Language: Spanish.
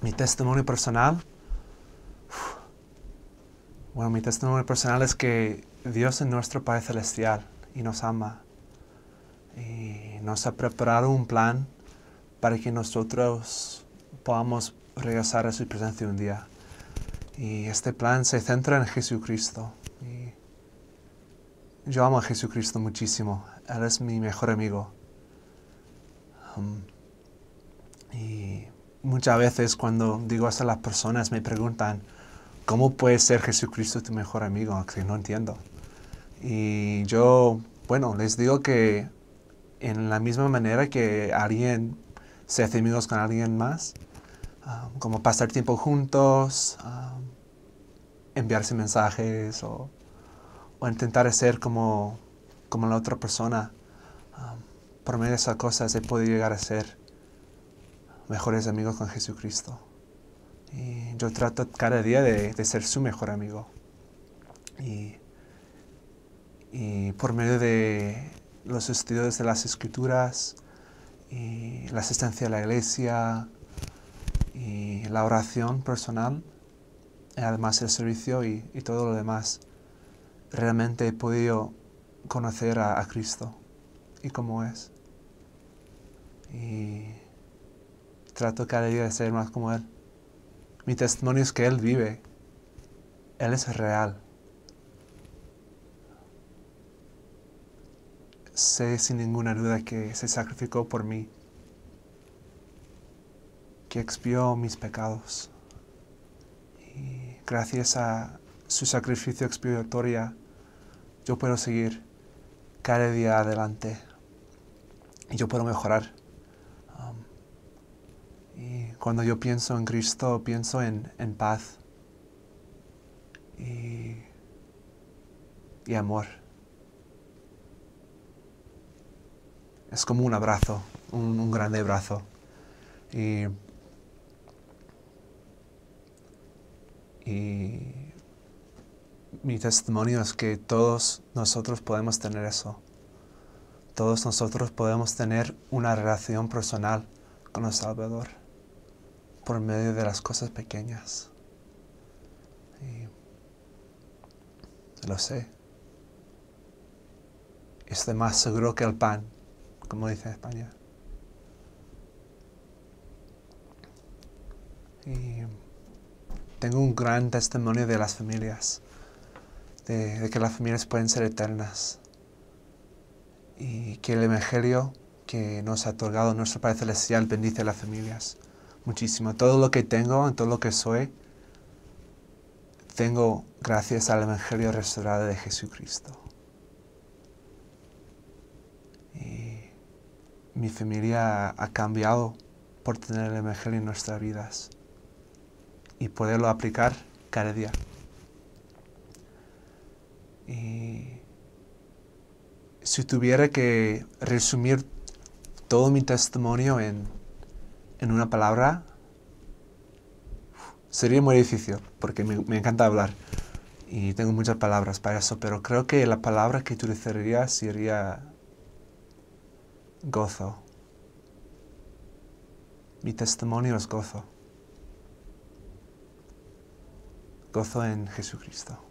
Mi testimonio personal, bueno, mi testimonio personal es que Dios es nuestro Padre Celestial y nos ama. Y nos ha preparado un plan para que nosotros podamos regresar a su presencia un día. Y este plan se centra en Jesucristo. Yo amo a Jesucristo muchísimo. Él es mi mejor amigo. Um, muchas veces cuando digo eso a las personas me preguntan, ¿cómo puede ser Jesucristo tu mejor amigo? Que no entiendo. Y yo, bueno, les digo que en la misma manera que alguien se hace amigos con alguien más, um, como pasar tiempo juntos, um, enviarse mensajes o, intentar ser como, como la otra persona. Um, por medio de esas cosas he podido llegar a ser mejores amigos con Jesucristo. Y yo trato cada día de, ser su mejor amigo. Y, y por medio de los estudios de las escrituras y la asistencia a la iglesia y la oración personal, además el servicio y, todo lo demás, realmente he podido conocer a, Cristo y cómo es. Y trato cada día de ser más como Él. Mi testimonio es que Él vive. Él es real. sé sin ninguna duda que se sacrificó por mí, que expió mis pecados. Y gracias a su sacrificio expiatorio, yo puedo seguir cada día adelante y yo puedo mejorar. Cuando yo pienso en Cristo, pienso en, paz y, y amor. es como un abrazo, un, grande abrazo. Y, y mi testimonio es que todos nosotros podemos tener eso. Todos nosotros podemos tener una relación personal con el Salvador por medio de las cosas pequeñas. Y lo sé. Estoy más seguro que el pan como dice España. Y tengo un gran testimonio de las familias, de, que las familias pueden ser eternas y que el Evangelio que nos ha otorgado nuestro Padre Celestial bendice a las familias muchísimo. Todo lo que tengo, todo lo que soy, tengo gracias al Evangelio restaurado de Jesucristo. mi familia ha cambiado por tener el Evangelio en nuestras vidas y poderlo aplicar cada día. Y si tuviera que resumir todo mi testimonio en, en una palabra, sería muy difícil porque me, encanta hablar y tengo muchas palabras para eso, pero creo que la palabra que utilizaría sería gozo. Mi testimonio es gozo. Gozo en Jesucristo.